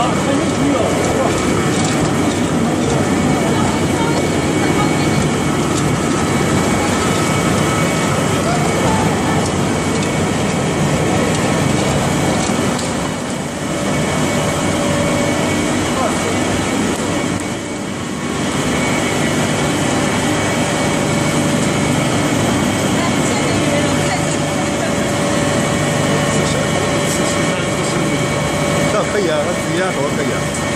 봐. 可以啊我自己来都可以啊。